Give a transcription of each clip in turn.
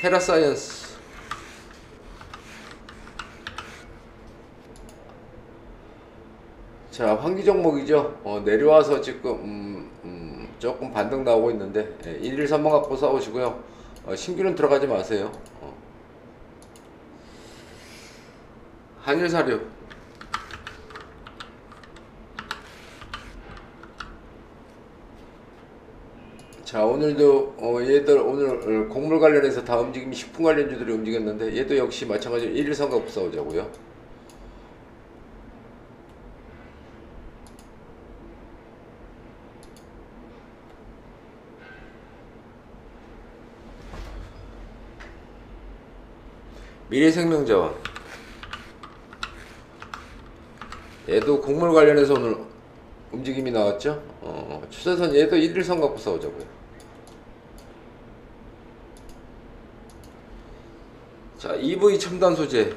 테라사이언스. 자 환기 종목이죠. 어, 내려와서 지금 음, 음, 조금 반등 나오고 있는데 예, 1 1 3번 갖고 싸우시고요. 어, 신규는 들어가지 마세요. 어. 한일사료 자 오늘도 어, 얘들 오늘 곡물 관련해서 다 움직임이 식품 관련주들이 움직였는데 얘도 역시 마찬가지로 1일 삼각 싸우자고요? 미래생명자원. 얘도 곡물 관련해서 오늘 움직임이 나왔죠? 어, 추세선 얘도 1일 삼각 싸우자고요 자, EV 첨단 소재.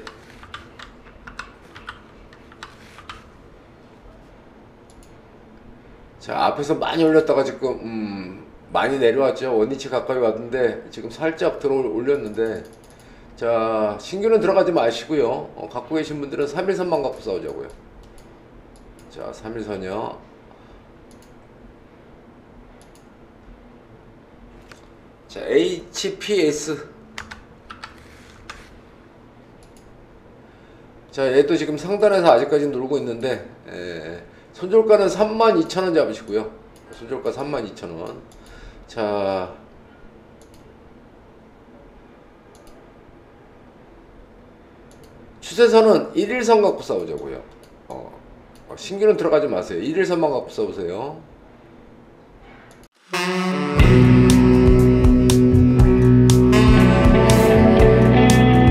자, 앞에서 많이 올렸다가 지금 음, 많이 내려왔죠. 원위치 가까이 왔는데 지금 살짝 들어 올렸는데 자, 신규는 들어가지 마시고요. 어, 갖고 계신 분들은 3일선만 갖고 싸우자고요. 자, 3일선이요. 자, HPS 자, 얘도 지금 상단에서 아직까지 놀고 있는데 에, 손절가는 32,000원 잡으시고요. 손절가 32,000원. 자, 추세선은 1일선 갖고 싸우자고요. 어, 어, 신규는 들어가지 마세요. 1일선만 갖고 싸우세요.